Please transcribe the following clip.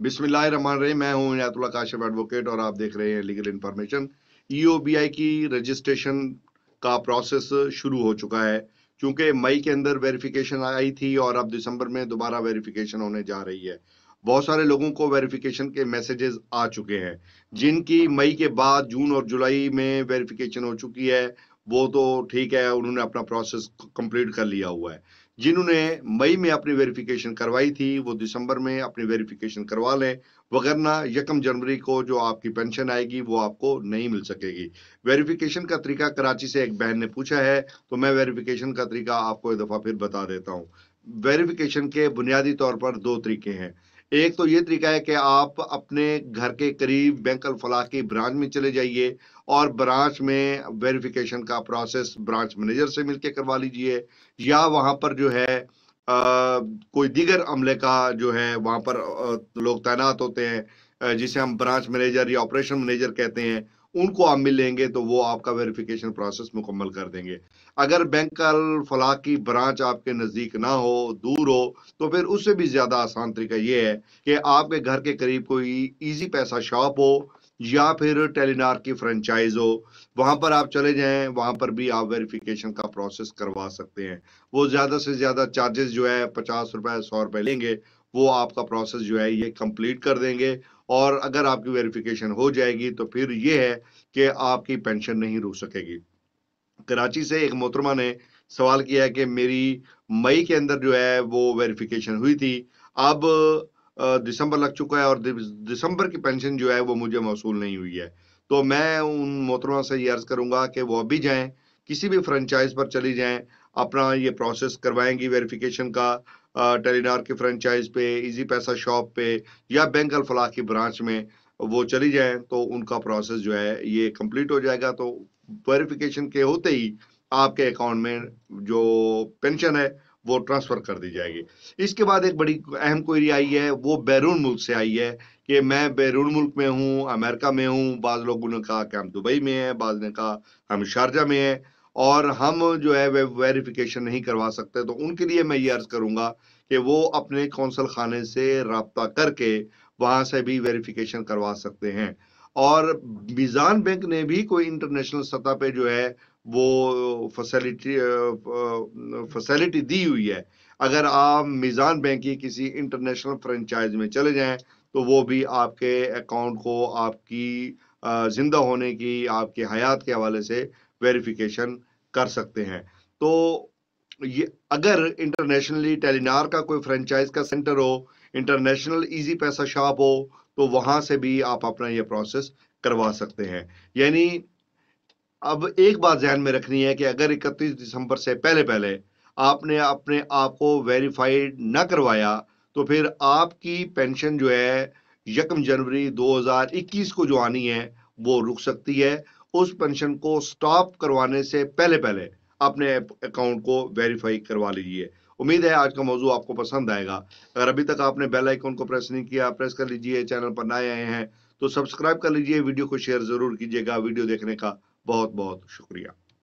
बिस्मिल्लाहिर्रहमानिर्रहीम, मैं हूँ इनायतुल्लाह काशिफ एडवोकेट और आप देख रहे हैं लीगल इन्फॉर्मेशन ईओबीआई की रजिस्ट्रेशन का प्रोसेस शुरू हो चुका है। क्योंकि मई के अंदर वेरिफिकेशन आई थी और अब दिसंबर में दोबारा वेरिफिकेशन होने जा रही है। बहुत सारे लोगों को वेरिफिकेशन के मैसेजेस आ चुके हैं। जिनकी मई के बाद जून और जुलाई में वेरिफिकेशन हो चुकी है, वो तो ठीक है, उन्होंने अपना प्रोसेस कंप्लीट कर लिया हुआ है। जिन्होंने मई में अपनी वेरिफिकेशन करवाई थी, वो दिसंबर में अपनी वेरिफिकेशन करवा लें, वगरना यकम जनवरी को जो आपकी पेंशन आएगी, वो आपको नहीं मिल सकेगी। वेरिफिकेशन का तरीका कराची से एक बहन ने पूछा है तो मैं वेरिफिकेशन का तरीका आपको एक दफ़ा फिर बता देता हूँ। वेरिफिकेशन के बुनियादी तौर पर दो तरीके हैं। एक तो ये तरीका है कि आप अपने घर के करीब बैंक अलफलाह की ब्रांच में चले जाइए और ब्रांच में वेरिफिकेशन का प्रोसेस ब्रांच मैनेजर से मिलकर करवा लीजिए या वहाँ पर जो है आ, कोई दीगर अमले का जो है वहाँ पर लोग तैनात होते हैं जिसे हम ब्रांच मैनेजर या ऑपरेशन मैनेजर कहते हैं उनको आप मिलेंगे तो वो आपका वेरिफिकेशन प्रोसेस मुकम्मल कर देंगे। अगर बैंक फलाह की ब्रांच आपके नज़दीक ना हो, दूर हो तो फिर उससे भी ज़्यादा आसान तरीका ये है कि आपके घर के करीब कोई इजी पैसा शॉप हो, या फिर टेलीनार की फ्रेंचाइज हो, वहाँ पर आप चले जाएँ, वहाँ पर भी आप वेरिफिकेशन का प्रोसेस करवा सकते हैं। वो ज़्यादा से ज़्यादा चार्जेस जो है, पचास रुपए, सौ रुपए लेंगे वो आपका प्रोसेस जो है ये कंप्लीट कर देंगे। और अगर आपकी वेरिफिकेशन हो जाएगी तो फिर ये है कि आपकी पेंशन नहीं रुक सकेगी। कराची से एक मोहतरमा ने सवाल किया है कि मेरी मई के अंदर जो है वो वेरिफिकेशन हुई थी। अब दिसंबर लग चुका है और दिसंबर की पेंशन जो है वो मुझे मौसू नहीं हुई है। तो मैं उन मोहतरमा से ये अर्ज़ करूँगा कि वो अभी जाएँ, किसी भी फ्रेंचाइज पर चली जाएँ अपना ये प्रोसेस करवाएँगी वेरिफिकेशन का टेलीनार की फ्रेंचाइज पे इजी पैसा शॉप पे, या बैंक फलाह की ब्रांच में वो चली जाएँ तो उनका प्रोसेस जो है ये कंप्लीट हो जाएगा। तो वेरिफिकेशन के होते ही आपके अकाउंट में जो पेंशन है, वो ट्रांसफ़र कर दी जाएगी। इसके बाद एक बड़ी अहम क्वेरी आई है, वो बैरून मुल्क से आई है कि मैं बैरून मुल्क में हूँ, अमेरिका में हूँ बाज लोगों ने कहा कि हम दुबई में हैं बाज ने कहा हम शारजा में हैं। और हम जो है वे वेरिफिकेशन नहीं करवा सकते तो उनके लिए मैं ये अर्ज़ करूँगा कि वो अपने कौंसल खाने से रबता करके वहाँ से भी वेरिफिकेशन करवा सकते हैं। और मिजान बैंक ने भी कोई इंटरनेशनल सतह पे जो है वो फैसिलिटी फैसिलिटी दी हुई है। अगर आप मिजान बैंक की किसी इंटरनेशनल फ्रेंचाइज में चले जाएँ तो वो भी आपके अकाउंट को आपकी ज़िंदा होने की, आपके हयात के हवाले से वेरिफिकेशन कर सकते हैं। तो ये, अगर इंटरनेशनली टेलीनार का कोई फ्रेंचाइज का सेंटर हो इंटरनेशनल इजी पैसा शॉप हो तो वहाँ से भी आप अपना ये प्रोसेस करवा सकते हैं। यानी अब एक बात ध्यान में रखनी है कि अगर 31 दिसंबर से पहले पहले आपने अपने आप को वेरीफाइड ना करवाया तो फिर आपकी पेंशन जो है, यकम जनवरी 2021 को जो आनी है, वो रुक सकती है। उस पेंशन को स्टॉप करवाने से पहले पहले अपने अकाउंट को वेरीफाई करवा लीजिए। उम्मीद है आज का मौजू आपको पसंद आएगा। अगर अभी तक आपने बेल आइकन को प्रेस नहीं किया प्रेस कर लीजिए चैनल पर नए आए हैं तो सब्सक्राइब कर लीजिए वीडियो को शेयर ज़रूर कीजिएगा वीडियो देखने का बहुत बहुत शुक्रिया।